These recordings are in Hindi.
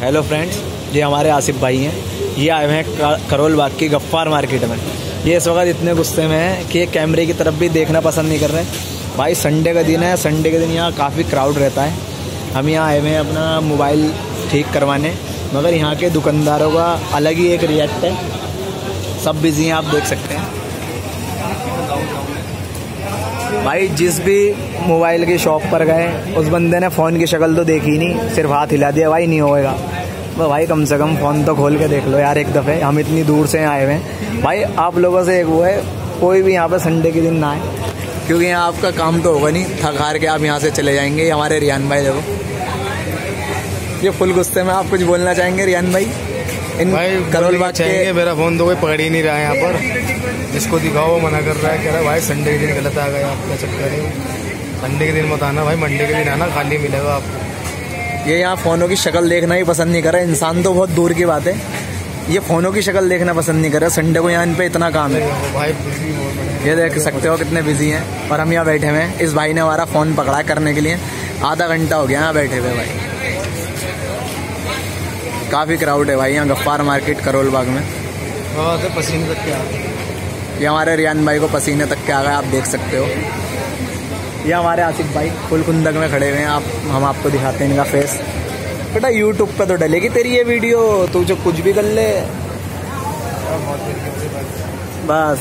हेलो फ्रेंड्स ये हमारे आसिफ भाई हैं। ये आए हुए हैं करोल बाग की गफ्फार मार्केट में। ये इस वक्त इतने गुस्से में हैं कि कैमरे की तरफ़ भी देखना पसंद नहीं कर रहे। भाई संडे का दिन है, संडे के दिन यहाँ काफ़ी क्राउड रहता है। हम यहाँ आए हुए हैं अपना मोबाइल ठीक करवाने। मगर यहाँ के दुकानदारों का अलग ही एक रिएक्ट है। सब बिज़ी हैं, आप देख सकते हैं। भाई, जिस भी मोबाइल की शॉप पर गए, उस बंदे ने फ़ोन की शक्ल तो देखी नहीं, सिर्फ़ हाथ हिला दिया, भाई, नहीं होएगा। तो भाई, कम से कम फ़ोन तो खोल के देख लो यार, एक दफ़े, हम इतनी दूर से आए हुए हैं। भाई, आप लोगों से एक वो है, कोई भी यहाँ पर संडे के दिन ना आए। क्योंकि यहाँ आपका काम तो होगा नहीं, थक हार के आप यहाँ से चले जाएँगे हमारे रियान भाई देखो। ये फुल गुस्से में आप कुछ बोलना चाहेंगे, रियान भाई? इन भाई करोल बाग के मेरा फ़ोन तो कोई पकड़ ही नहीं रहा है यहाँ पर। जिसको दिखाओ वो मना कर रहा है कह रहा है भाई संडे के दिन गलत आ गया आपका चक्कर है? संडे के दिन मत आना भाई मंडे के दिन आना खाली मिलेगा आपको। ये यहाँ फ़ोनों की शक्ल देखना ही पसंद नहीं कर रहा इंसान तो बहुत दूर की बात है। ये फ़ोनों की शक्ल देखना पसंद नहीं कर रहा। संडे को यहाँ इन पे इतना काम है। भाई ये देख सकते हो कितने बिज़ी हैं। और हम यहाँ बैठे हुए हैं। इस भाई ने हमारा फ़ोन पकड़ा करने के लिए आधा घंटा हो गया यहाँ बैठे हुए भाई। काफ़ी क्राउड है भाई यहाँ गफ्फार मार्केट करोल बाग में। तो पसीने तक के आ ये हमारे रियान भाई को पसीने तक के आ गए आप देख सकते हो। ये हमारे आसिफ भाई फुल कुंदक में खड़े हुए हैं आप हम आपको दिखाते हैं इनका फेस बेटा यूट्यूब पे तो डलेगी तेरी ये वीडियो तू जो कुछ भी कर ले। बस।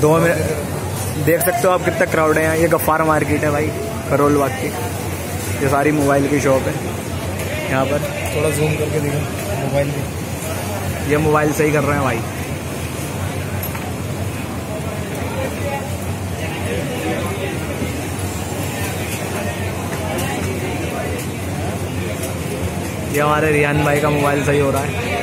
दो मिनट। देख सकते हो आप कितना क्राउड है यहाँ ये गफ्फार मार्केट है भाई करोल बाग की। ये सारी मोबाइल की शॉप है यहाँ पर। थोड़ा जूम करके देखो मोबाइल में ये मोबाइल सही कर रहे हैं भाई। ये हमारे रियान भाई का मोबाइल सही हो रहा है।